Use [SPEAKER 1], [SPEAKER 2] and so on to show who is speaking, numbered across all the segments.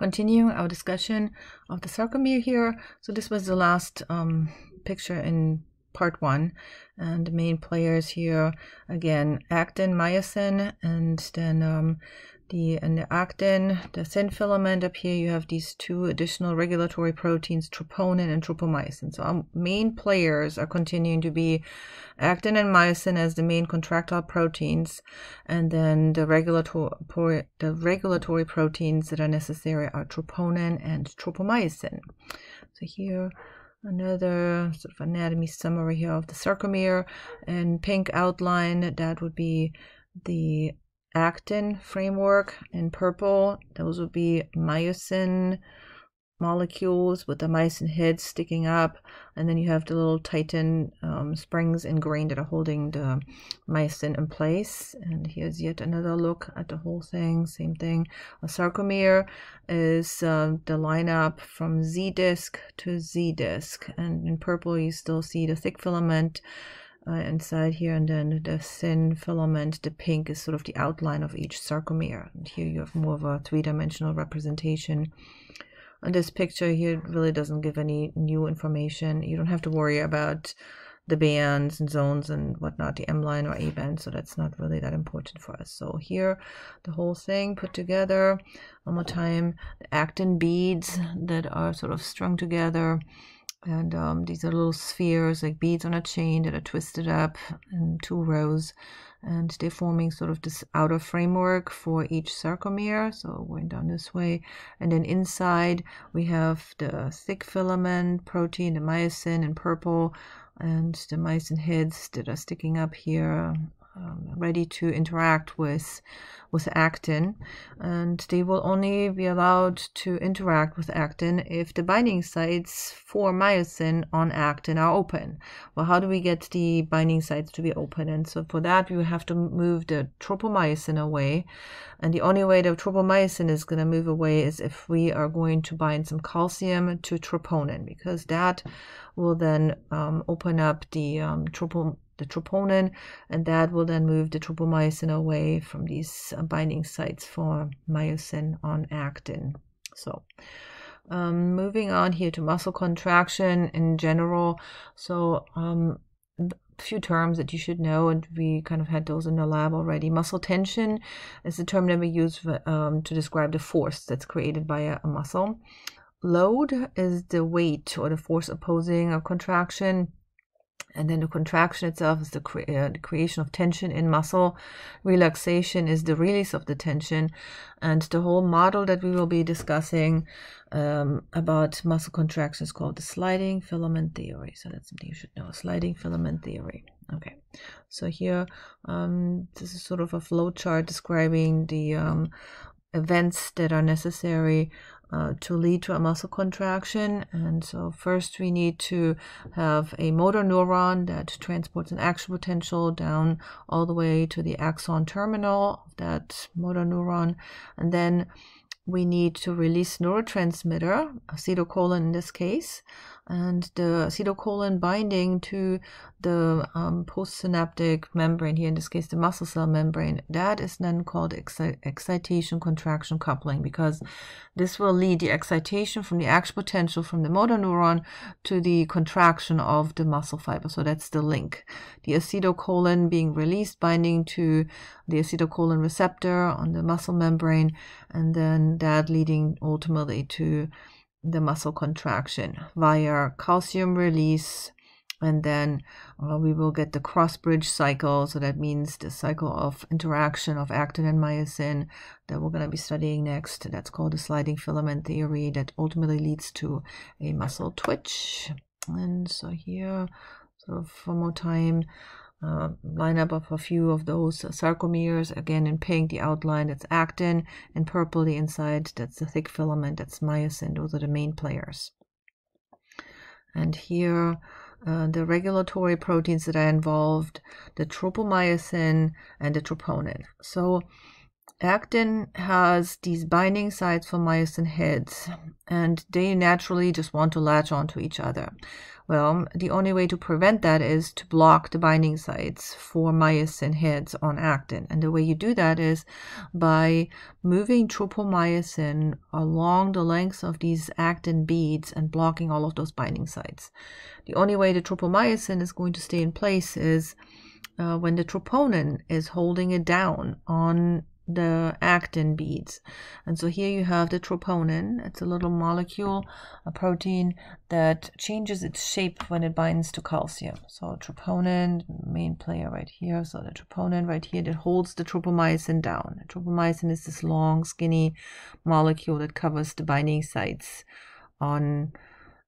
[SPEAKER 1] continuing our discussion of the sarcomere here. So this was the last um, picture in part one and the main players here again actin myosin and then um, the and the actin the thin filament up here you have these two additional regulatory proteins troponin and tropomyosin. So our main players are continuing to be actin and myosin as the main contractile proteins and then the regulatory the regulatory proteins that are necessary are troponin and tropomyosin. So here another sort of anatomy summary here of the sarcomere and pink outline. That would be the actin framework in purple. Those would be myosin molecules with the myosin head sticking up. And then you have the little titin um, springs ingrained that are holding the myosin in place. And here's yet another look at the whole thing. Same thing. A sarcomere is uh, the lineup from z disc to z disc. And in purple you still see the thick filament uh, inside here and then the thin filament the pink is sort of the outline of each sarcomere and here you have more of a three-dimensional representation and this picture here really doesn't give any new information. You don't have to worry about the bands and zones and whatnot, the M line or A band, so that's not really that important for us. So here, the whole thing put together, one more time, the actin beads that are sort of strung together, and um, these are little spheres, like beads on a chain that are twisted up in two rows. And they're forming sort of this outer framework for each sarcomere so going down this way. And then inside we have the thick filament protein the myosin in purple and the myosin heads that are sticking up here um, ready to interact with with actin. And they will only be allowed to interact with actin if the binding sites for myosin on actin are open. Well how do we get the binding sites to be open? And so for that we have to move the tropomyosin away. And the only way the tropomyosin is going to move away is if we are going to bind some calcium to troponin because that will then um, open up the um, the troponin, and that will then move the tropomyosin away from these uh, binding sites for myosin on actin. So, um, moving on here to muscle contraction in general. So, um, a few terms that you should know, and we kind of had those in the lab already. Muscle tension is the term that we use for, um, to describe the force that's created by a, a muscle. Load is the weight or the force opposing a contraction and then the contraction itself is the, cre uh, the, creation of tension in muscle. Relaxation is the release of the tension. And the whole model that we will be discussing um, about muscle contraction is called the sliding filament theory. So that's something you should know, sliding filament theory. Okay, so here, um, this is sort of a flow chart describing the um, events that are necessary uh, to lead to a muscle contraction. And so first we need to have a motor neuron that transports an action potential down all the way to the axon terminal of that motor neuron. And then we need to release neurotransmitter, acetylcholine in this case, and the acetylcholine binding to the um, postsynaptic membrane here in this case the muscle cell membrane. That is then called exci excitation contraction coupling because this will lead the excitation from the action potential from the motor neuron to the contraction of the muscle fiber. So that's the link. The acetylcholine being released binding to the acetylcholine receptor on the muscle membrane and then that leading ultimately to the muscle contraction via calcium release and then uh, we will get the cross bridge cycle. So that means the cycle of interaction of actin and myosin that we're going to be studying next. That's called the sliding filament theory that ultimately leads to a muscle twitch. And so here sort of one more time uh, lineup of a few of those sarcomeres. Again, in pink, the outline that's actin, and purple, the inside that's the thick filament that's myosin. Those are the main players. And here, uh, the regulatory proteins that are involved, the tropomyosin and the troponin. So actin has these binding sites for myosin heads, and they naturally just want to latch onto each other. Well, the only way to prevent that is to block the binding sites for myosin heads on actin. And the way you do that is by moving tropomyosin along the lengths of these actin beads and blocking all of those binding sites. The only way the tropomyosin is going to stay in place is uh, when the troponin is holding it down on the actin beads. And so here you have the troponin. It's a little molecule, a protein that changes its shape when it binds to calcium. So troponin, main player right here. So the troponin right here that holds the tropomyosin down. The Tropomyosin is this long, skinny molecule that covers the binding sites on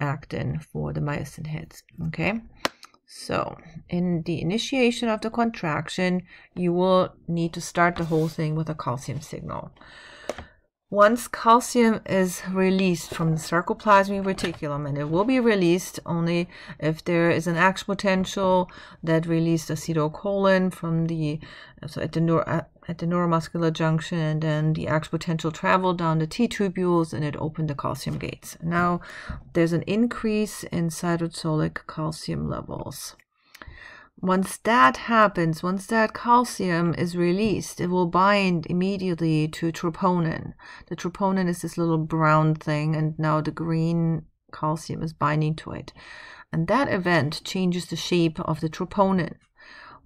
[SPEAKER 1] actin for the myosin heads. Okay. So in the initiation of the contraction, you will need to start the whole thing with a calcium signal. Once calcium is released from the sarcoplasmic reticulum, and it will be released only if there is an action potential that released acetylcholine from the uh, so at the neuro, uh, at the neuromuscular junction, and then the action potential traveled down the T tubules and it opened the calcium gates. Now there's an increase in cytosolic calcium levels. Once that happens, once that calcium is released, it will bind immediately to troponin. The troponin is this little brown thing, and now the green calcium is binding to it. And that event changes the shape of the troponin.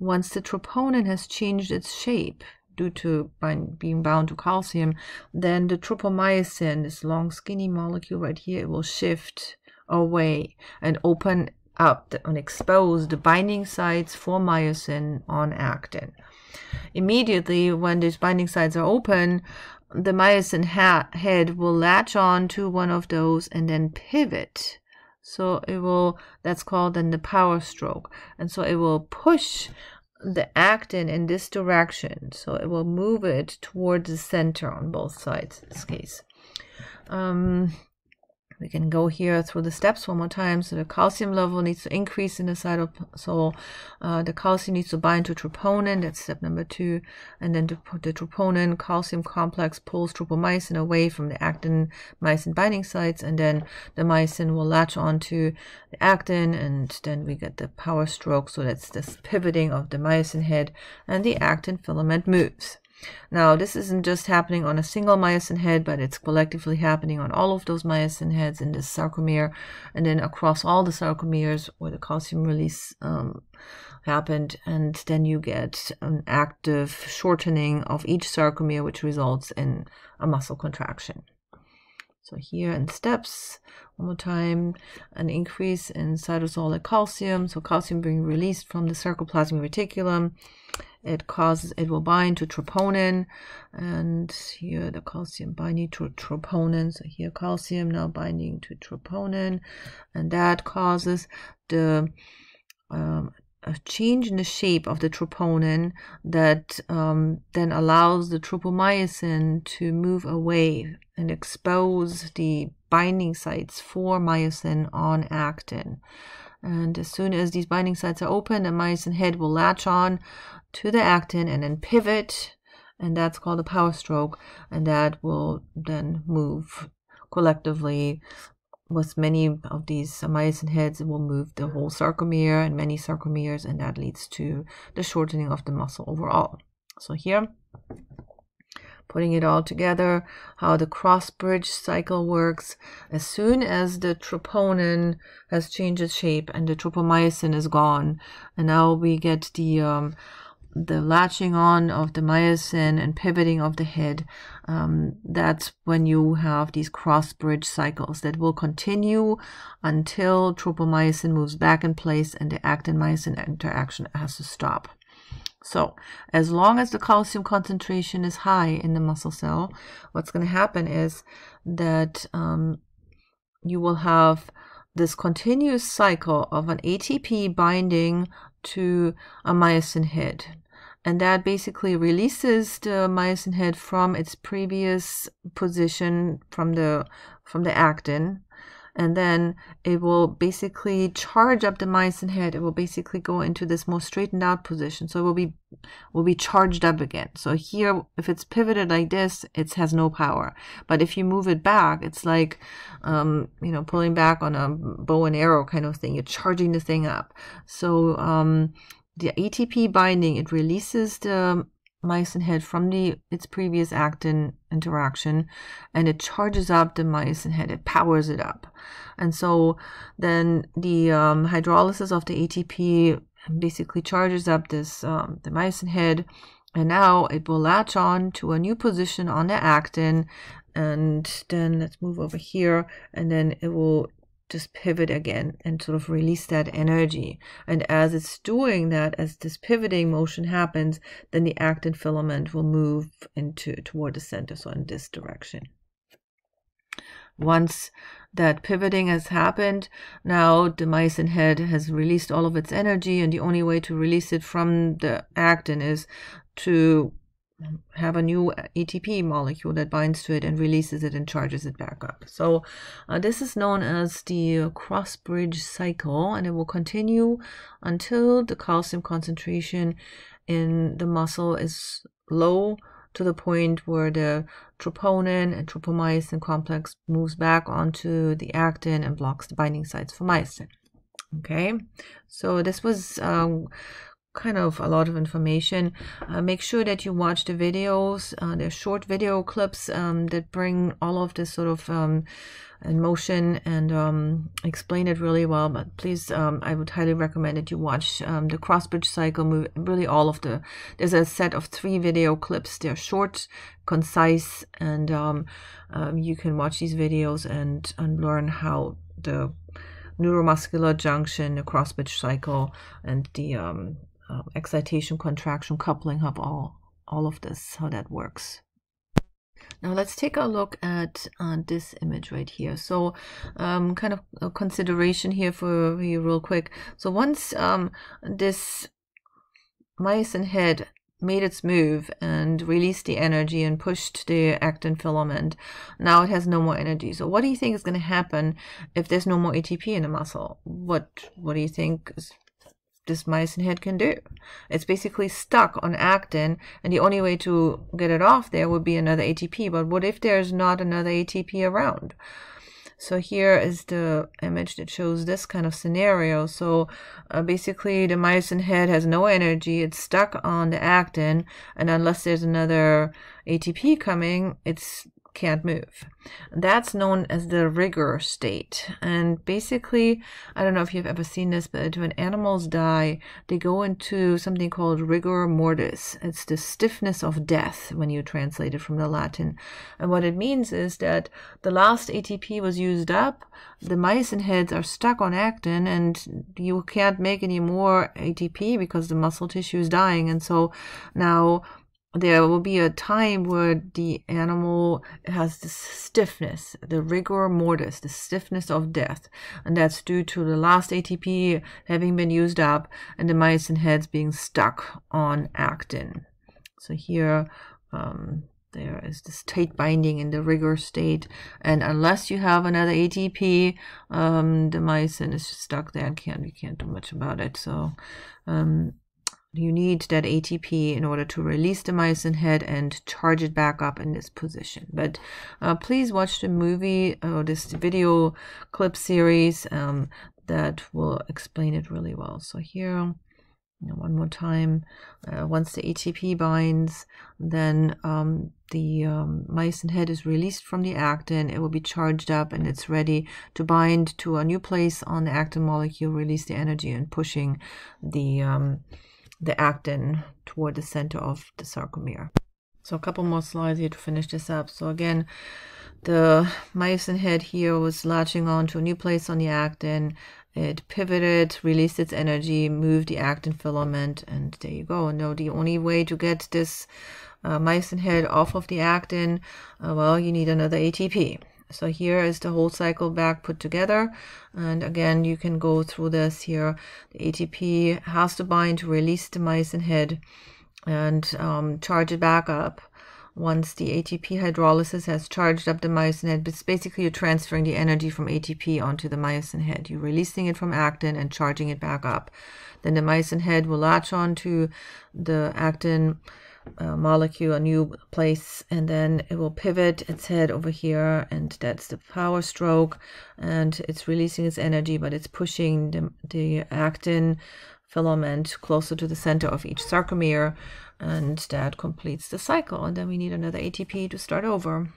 [SPEAKER 1] Once the troponin has changed its shape, due to bind, being bound to calcium, then the tropomyosin, this long skinny molecule right here, will shift away and open up and expose the binding sites for myosin on actin. Immediately, when these binding sites are open, the myosin head will latch on to one of those and then pivot. So it will, that's called then the power stroke. And so it will push the actin in this direction. So it will move it towards the center on both sides in this case. Um, we can go here through the steps one more time. So the calcium level needs to increase in the cytosol. Uh, the calcium needs to bind to troponin. That's step number two. And then the, troponin calcium complex pulls tropomyosin away from the actin myosin binding sites. And then the myosin will latch onto the actin. And then we get the power stroke. So that's this pivoting of the myosin head and the actin filament moves. Now, this isn't just happening on a single myosin head, but it's collectively happening on all of those myosin heads in this sarcomere, and then across all the sarcomeres where the calcium release um, happened, and then you get an active shortening of each sarcomere, which results in a muscle contraction. So here in steps, one more time, an increase in cytosolic calcium. So calcium being released from the sarcoplasmic reticulum. It causes, it will bind to troponin. And here the calcium binding to troponin. So here calcium now binding to troponin. And that causes the um, a change in the shape of the troponin that um, then allows the tropomyosin to move away and expose the binding sites for myosin on actin. And as soon as these binding sites are open, the myosin head will latch on to the actin and then pivot, and that's called a power stroke, and that will then move collectively with many of these myosin heads, it will move the whole sarcomere and many sarcomeres, and that leads to the shortening of the muscle overall. So here, putting it all together, how the cross bridge cycle works. As soon as the troponin has changed its shape and the tropomyosin is gone, and now we get the um, the latching on of the myosin and pivoting of the head, um, that's when you have these cross bridge cycles that will continue until tropomyosin moves back in place and the actin myosin interaction has to stop. So, as long as the calcium concentration is high in the muscle cell, what's going to happen is that um, you will have this continuous cycle of an ATP binding to a myosin head. And that basically releases the myosin head from its previous position from the from the actin and then it will basically charge up the myosin head. It will basically go into this more straightened out position. So it will be will be charged up again. So here, if it's pivoted like this, it has no power. But if you move it back, it's like um, you know pulling back on a bow and arrow kind of thing. You're charging the thing up. So um, the ATP binding it releases the myosin head from the its previous actin interaction and it charges up the myosin head it powers it up. And so then the um, hydrolysis of the ATP basically charges up this um, the myosin head and now it will latch on to a new position on the actin and then let's move over here and then it will just pivot again and sort of release that energy. And as it's doing that, as this pivoting motion happens, then the actin filament will move into toward the center, so in this direction. Once that pivoting has happened, now the myosin head has released all of its energy, and the only way to release it from the actin is to have a new ATP molecule that binds to it and releases it and charges it back up. So uh, this is known as the cross bridge cycle and it will continue until the calcium concentration in the muscle is low to the point where the troponin and tropomyosin complex moves back onto the actin and blocks the binding sites for myosin. Okay, so this was um, kind of a lot of information. Uh, make sure that you watch the videos. Uh, they're short video clips um, that bring all of this sort of um, in motion and um, explain it really well. But please, um, I would highly recommend that you watch um, the crossbridge cycle move. Really, all of the there's a set of three video clips. They're short, concise, and um, you can watch these videos and and learn how the neuromuscular junction, the crossbridge cycle, and the um, excitation, contraction, coupling of all, all of this, how that works. Now let's take a look at uh, this image right here. So um, kind of a consideration here for you real quick. So once um, this myosin head made its move and released the energy and pushed the actin filament. Now it has no more energy. So what do you think is going to happen if there's no more ATP in the muscle? What what do you think is this myosin head can do. It's basically stuck on actin, and the only way to get it off there would be another ATP. But what if there's not another ATP around? So here is the image that shows this kind of scenario. So uh, basically the myosin head has no energy. It's stuck on the actin. And unless there's another ATP coming, it's can't move. That's known as the rigor state. And basically, I don't know if you've ever seen this, but when animals die, they go into something called rigor mortis. It's the stiffness of death when you translate it from the Latin. And what it means is that the last ATP was used up, the myosin heads are stuck on actin, and you can't make any more ATP because the muscle tissue is dying. And so now there will be a time where the animal has this stiffness, the rigor mortis, the stiffness of death, and that's due to the last ATP having been used up and the myosin heads being stuck on actin. So here, um, there is this tight binding in the rigor state, and unless you have another ATP, um, the myosin is stuck there and can't you can't do much about it. So um, you need that ATP in order to release the myosin head and charge it back up in this position. But uh, please watch the movie or this video clip series um, that will explain it really well. So here, one more time, uh, once the ATP binds, then um, the um, myosin head is released from the actin. It will be charged up and it's ready to bind to a new place on the actin molecule, release the energy and pushing the um, the actin toward the center of the sarcomere. So a couple more slides here to finish this up. So again, the myosin head here was latching on to a new place on the actin. It pivoted, released its energy, moved the actin filament, and there you go. Now the only way to get this uh, myosin head off of the actin, uh, well, you need another ATP. So here is the whole cycle back put together. And again, you can go through this here. The ATP has to bind to release the myosin head and um, charge it back up. once the ATP hydrolysis has charged up the myosin head. It's basically you're transferring the energy from ATP onto the myosin head. You're releasing it from actin and charging it back up. Then the myosin head will latch onto the actin uh, molecule, a new place, and then it will pivot its head over here, and that's the power stroke, and it's releasing its energy, but it's pushing the, the actin filament closer to the center of each sarcomere, and that completes the cycle. And then we need another ATP to start over.